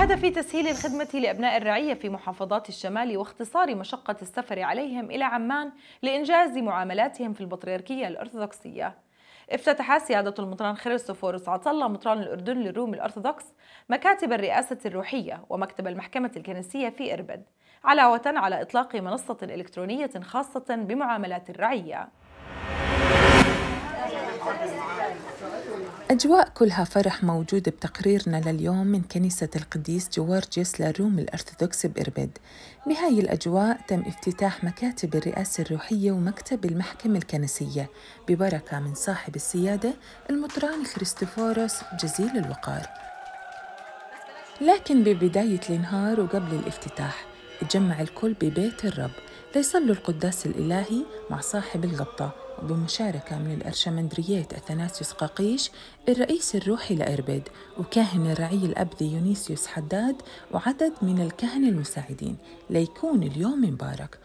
بهدف تسهيل الخدمة لأبناء الرعية في محافظات الشمال واختصار مشقة السفر عليهم إلى عمان لإنجاز معاملاتهم في البطريركية الأرثوذكسية. افتتح سيادة المطران خريستوفورس عطلة مطران الأردن للروم الأرثوذكس مكاتب الرئاسة الروحية ومكتب المحكمة الكنسية في إربد علاوة على إطلاق منصة إلكترونية خاصة بمعاملات الرعية. أجواء كلها فرح موجودة بتقريرنا لليوم من كنيسة القديس جوارجيس للروم الأرثوذكس بإربد. بهاي الأجواء تم افتتاح مكاتب الرئاسة الروحية ومكتب المحكمة الكنسية ببركة من صاحب السيادة المطران خريستوفوروس جزيل الوقار. لكن ببداية النهار وقبل الافتتاح تجمع الكل ببيت الرب ليصلوا القداس الإلهي مع صاحب الغبطة وبمشاركة من الأرشمندريات أثناسيوس قاقيش الرئيس الروحي لإربد وكاهن الرعي الأبدي يونيسيوس حداد وعدد من الكهنة المساعدين. ليكون اليوم مبارك.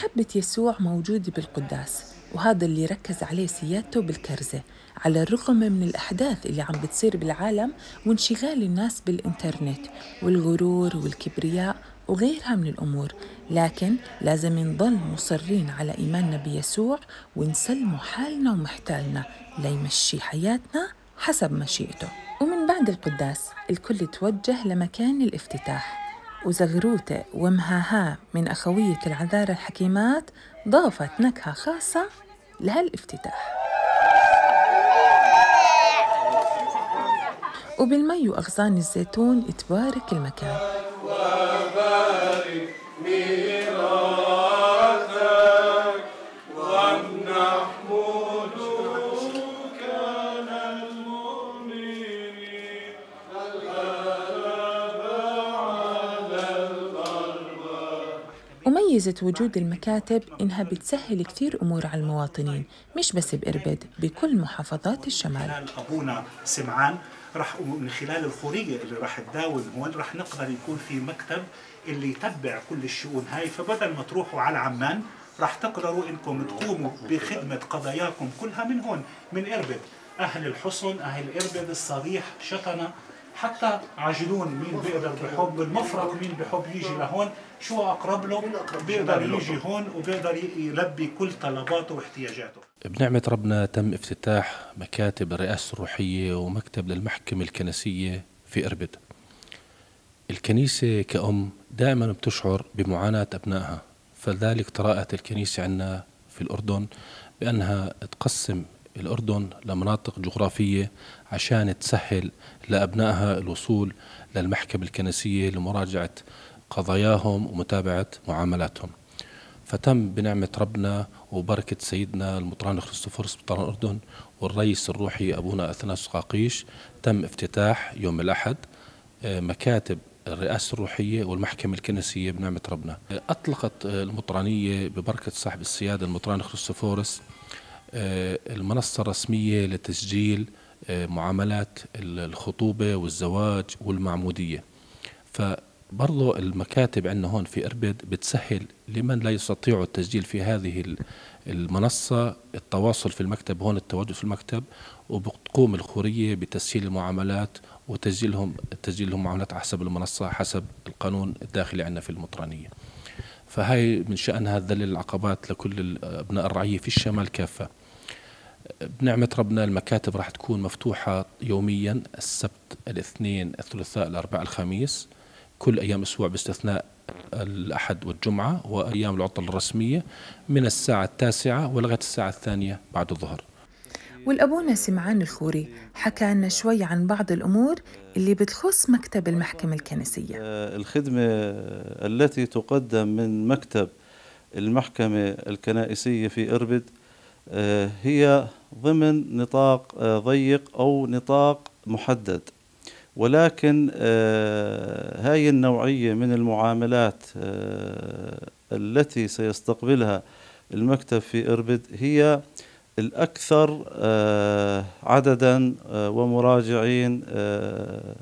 محبة يسوع موجودة بالقداس وهذا اللي ركز عليه سيادته بالكرزة على الرغم من الأحداث اللي عم بتصير بالعالم وانشغال الناس بالإنترنت والغرور والكبرياء وغيرها من الأمور لكن لازم نضل مصرين على إيماننا بيسوع ونسلموا حالنا ومحتالنا ليمشي حياتنا حسب مشيئته. ومن بعد القداس الكل توجه لمكان الافتتاح. وزغروتة ومهاها من أخوية العذارى الحكيمات ضافت نكهة خاصة لهالافتتاح. وبالمي وأغصان الزيتون تبارك المكان. وميزة وجود المكاتب إنها بتسهل كثير أمور على المواطنين مش بس بإربد بكل محافظات الشمال. أبونا سمعان راح من خلال الخوريه اللي راح تداوم هون راح نقدر يكون في مكتب اللي يتبع كل الشؤون هاي. فبدل ما تروحوا على عمان راح تقدروا إنكم تقوموا بخدمة قضاياكم كلها من هون من إربد. أهل الحصن أهل إربد الصريح شطنة حتى عجلون مين بيقدر بحب المفرق مين بحب يجي لهون. شو أقرب له؟ بيقدر يجي هون وبيقدر يلبي كل طلباته واحتياجاته. بنعمة ربنا تم افتتاح مكاتب الرئاسة الروحية ومكتب للمحكمة الكنسية في إربد. الكنيسة كأم دائما بتشعر بمعاناة أبنائها فلذلك تراءت الكنيسة عنا في الأردن بأنها تقسم الأردن لمناطق جغرافية عشان تسهل لأبنائها الوصول للمحكمة الكنسية لمراجعة قضاياهم ومتابعة معاملاتهم. فتم بنعمة ربنا وبركة سيدنا المطران خريستوفورس مطران الأردن والرئيس الروحي أبونا أثناس قاقيش. تم افتتاح يوم الأحد آه، مكاتب الرئاسة الروحية والمحكمة الكنسية بنعمة ربنا. أطلقت آه، المطرانية ببركة صاحب السيادة المطران خريستوفورس المنصة الرسمية لتسجيل آه، معاملات الخطوبة والزواج والمعمودية. فبرضو المكاتب عندنا هون في إربد بتسهل لمن لا يستطيع التسجيل في هذه ال- المنصة. التواصل في المكتب هون التواجد في المكتب وبتقوم الخورية بتسهيل المعاملات وتسجيلهم تسجيلهم معاملات على حسب المنصة حسب القانون الداخلي عندنا في المطرانية. فهي من شأنها تذلل العقبات لكل أبناء الرعية في الشمال كافة. بنعمة ربنا المكاتب راح تكون مفتوحة يوميا السبت الاثنين الثلاثاء الأربعاء الخميس. كل أيام أسبوع باستثناء الأحد والجمعة وأيام العطل الرسمية من الساعة التاسعة ولغاية الساعة الثانية بعد الظهر. والأبونا سمعان الخوري حكى لنا شوي عن بعض الأمور اللي بتخص مكتب المحكمة الكنسية. آه، الخدمة التي تقدم من مكتب المحكمة الكنائسية في إربد آه، هي ضمن نطاق آه، ضيق أو نطاق محدد. ولكن هاي النوعية من المعاملات التي سيستقبلها المكتب في إربد هي الأكثر آه، عددا آه، ومراجعين آه،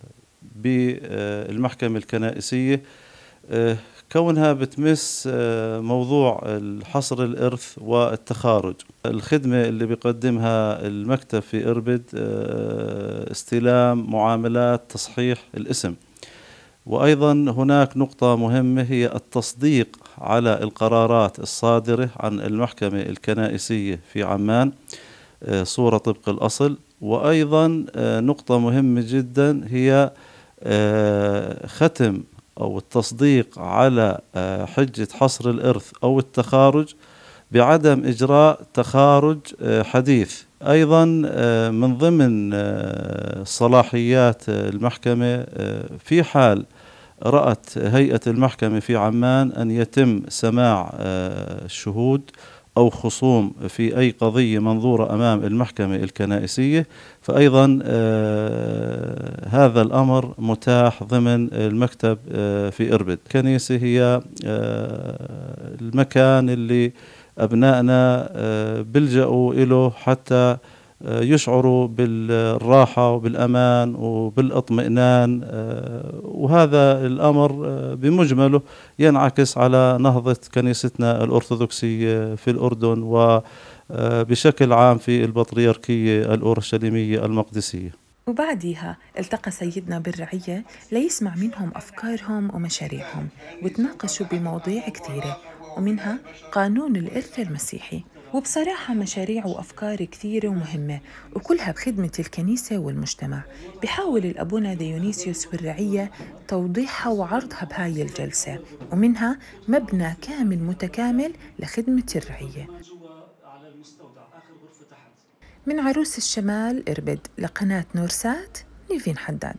بالمحكمة الكنائسية. كونها بتمس موضوع الحصر الإرث والتخارج. الخدمة اللي بيقدمها المكتب في إربد استلام معاملات تصحيح الاسم. وأيضا هناك نقطة مهمة هي التصديق على القرارات الصادرة عن المحكمة الكنائسية في عمان آه، صورة طبق الأصل. وأيضا آه، نقطة مهمة جدا هي آه، ختم أو التصديق على حجة حصر الإرث أو التخارج بعدم إجراء تخارج حديث. أيضا من ضمن صلاحيات المحكمة في حال رأت هيئة المحكمة في عمان أن يتم سماع الشهود آه، أو خصوم في أي قضية منظورة أمام المحكمة الكنائسية. فأيضا آه، هذا الأمر متاح ضمن المكتب آه، في إربد. الكنيسة هي المكان اللي أبنائنا بيلجأوا له حتى يشعروا بالراحة وبالأمان وبالاطمئنان آه، وهذا الأمر آه، بمجمله ينعكس على نهضة كنيستنا الأرثوذكسية في الأردن وبشكل عام في البطريركية الأورشليمية المقدسية. وبعديها التقى سيدنا بالرعية ليسمع منهم أفكارهم ومشاريعهم وتناقشوا بمواضيع كثيرة ومنها قانون الإرث المسيحي. وبصراحة مشاريع وأفكار كثيرة ومهمة وكلها بخدمة الكنيسة والمجتمع. بحاول الأبونا ديونيسيوس والرعية توضيحها وعرضها بهاي الجلسة ومنها مبنى كامل متكامل لخدمة الرعية. من عروس الشمال إربد لقناة نورسات نيفين حداد.